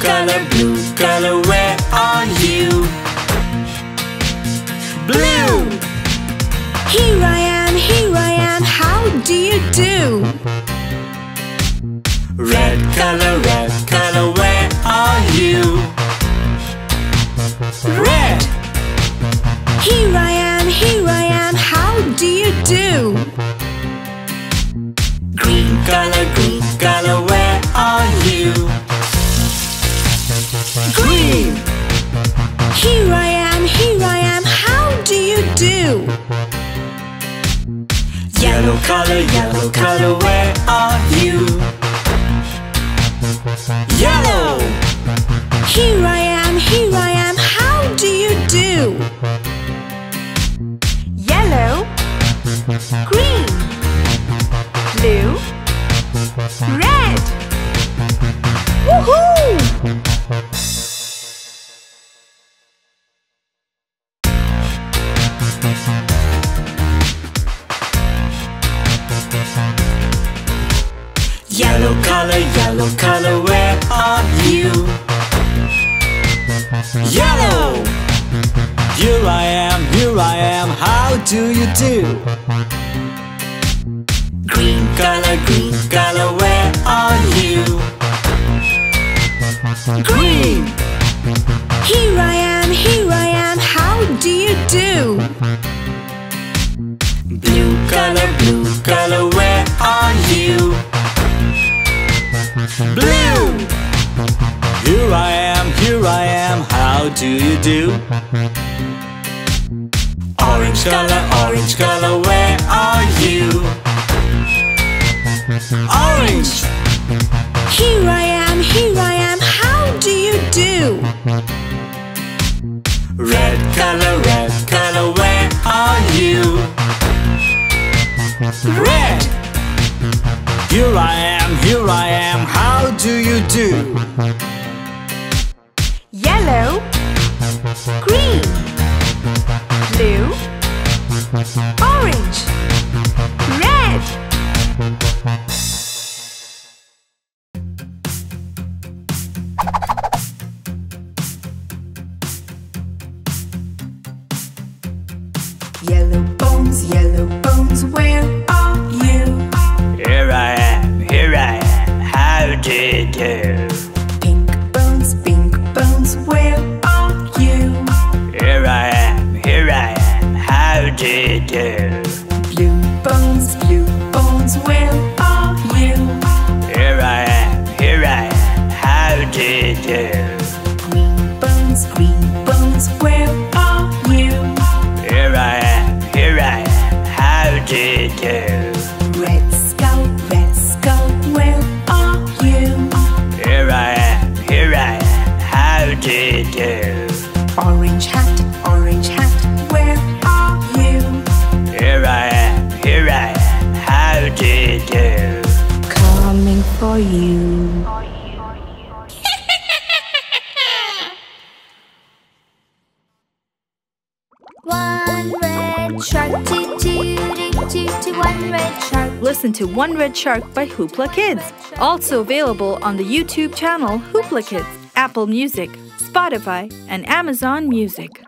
color, blue color, where are you? Blue! Here I am, here I am, how do you do? Red color, red color, Yellow color, yellow color, where are you? Yellow! Here I am, here I am, how do you do? Yellow Green Blue Red yellow color, where are you? Yellow! Here I am, here I am, how do you do? Green color, green color, Here I am, here I am, how do you do? Orange color, orange color, where are you? Orange! Here I am, here I am, how do you do? Red color, red color, where are you? Red! Here I am, here I am, how do you do? Yellow Green Blue Orange Red Yellow bones, yellow bones, where do? Pink bones, pink bones, where are you? Here I am, here I am, how do you do? For you. Listen to One Red Shark by HooplaKidz. Also available on the YouTube channel HooplaKidz, Apple Music, Spotify, and Amazon Music.